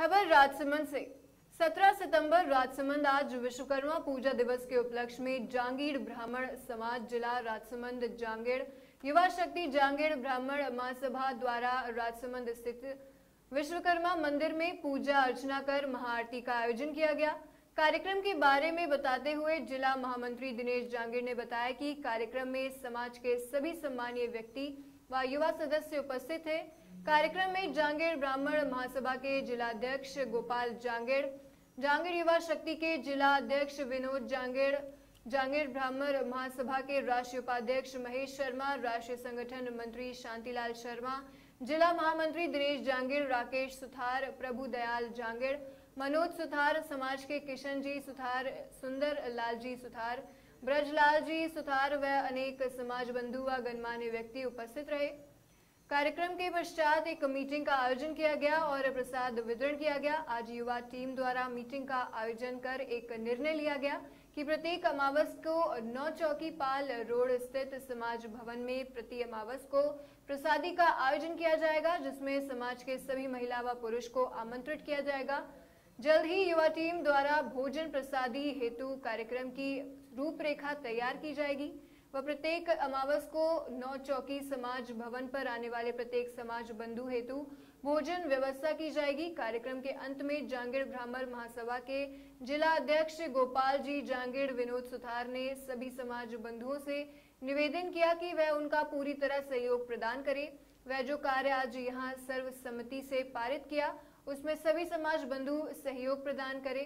खबर राजसमंद से। 17 सितंबर राजसमंद आज विश्वकर्मा पूजा दिवस के उपलक्ष्य में जांगीड़ ब्राह्मण समाज जिला राजसमंद जांगीड़ युवा शक्ति जांगीड़ ब्राह्मण महासभा द्वारा राजसमंद स्थित विश्वकर्मा मंदिर में पूजा अर्चना कर महाआरती का आयोजन किया गया। कार्यक्रम के बारे में बताते हुए जिला महामंत्री दिनेश जांगीर ने बताया कि कार्यक्रम में समाज के सभी सम्मानीय व्यक्ति व युवा सदस्य उपस्थित थे। कार्यक्रम में जांगीर ब्राह्मण महासभा के जिलाध्यक्ष गोपाल जांगीर जांगीर युवा शक्ति के जिला अध्यक्ष विनोद जांगीर जांगीर ब्राह्मण महासभा के राष्ट्रीय उपाध्यक्ष महेश शर्मा, राष्ट्रीय संगठन मंत्री शांतिलाल शर्मा, जिला महामंत्री दिनेश जांगीर, राकेश सुथार, प्रभु दयाल जांगीर, मनोज सुथार, समाज के किशन जी सुथार, सुंदर लाल जी सुथार ब्रजलाल जी सुथार व अनेक समाज बंधु व गणमान्य व्यक्ति उपस्थित रहे। कार्यक्रम के पश्चात एक मीटिंग का आयोजन किया गया और प्रसाद वितरण किया गया। आज युवा टीम द्वारा मीटिंग का आयोजन कर एक निर्णय लिया गया कि प्रत्येक अमावस को नौ चौकी पाल रोड स्थित समाज भवन में प्रति अमावस को प्रसादी का आयोजन किया जाएगा, जिसमें समाज के सभी महिला व पुरुष को आमंत्रित किया जाएगा। जल्द ही युवा टीम द्वारा भोजन प्रसादी हेतु कार्यक्रम की रूपरेखा तैयार की जाएगी। व प्रत्येक अमावस को नौ चौकी समाज भवन पर आने वाले प्रत्येक समाज बंधु हेतु भोजन व्यवस्था की जाएगी। कार्यक्रम के अंत में जांगीर ब्राह्मण महासभा के जिला अध्यक्ष गोपाल जी जांगीर विनोद सुथार ने सभी समाज बंधुओं से निवेदन किया कि वह उनका पूरी तरह सहयोग प्रदान करे। वह जो कार्य आज यहाँ सर्वसम्मति से पारित किया, उसमें सभी समाज बंधु सहयोग प्रदान करें।